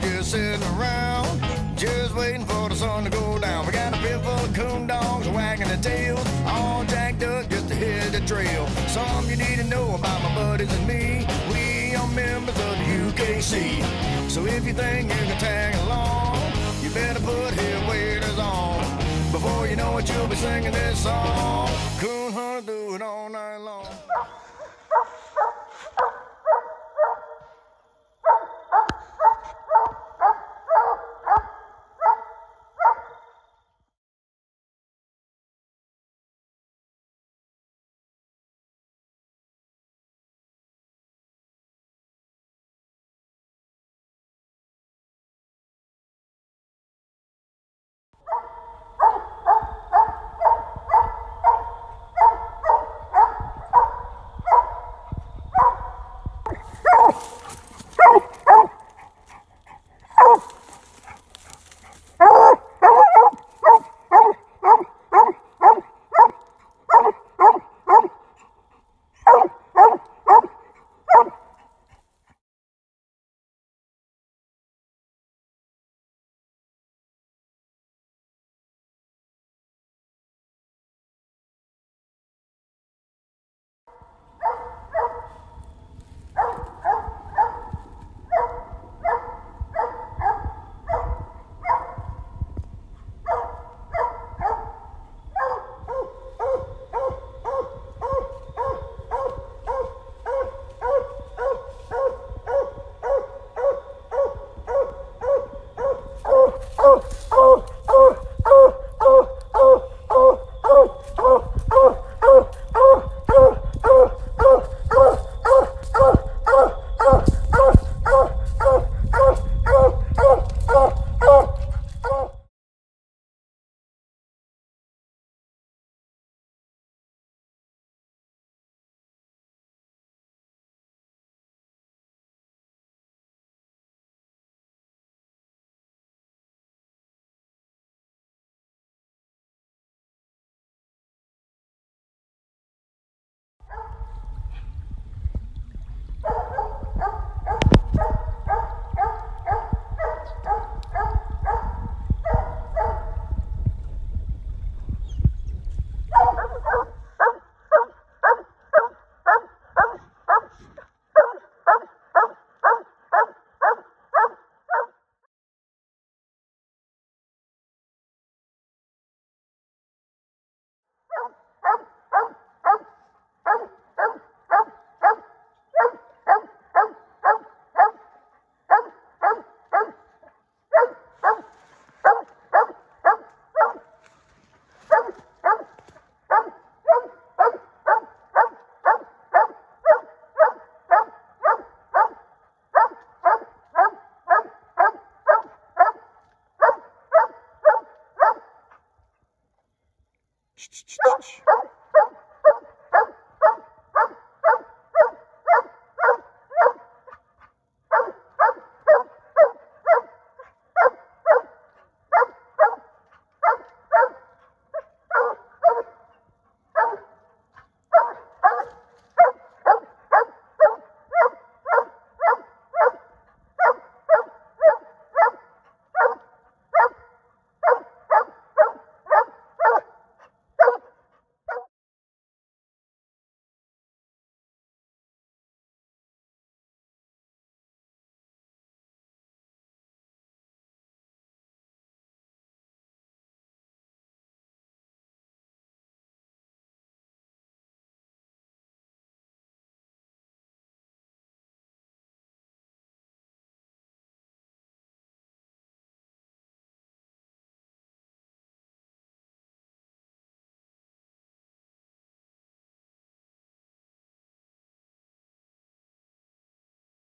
just sitting around, just waiting for the sun to go down. We got a pit full of coon dogs wagging their tails, all jacked up just to hit the trail. Some you need to know about my buddies and me. We are members of the UKC. So if you think you can tag along, you better put hip waders on. Before you know it, you'll be singing this song. Coon hunter do it all night long. 去去去去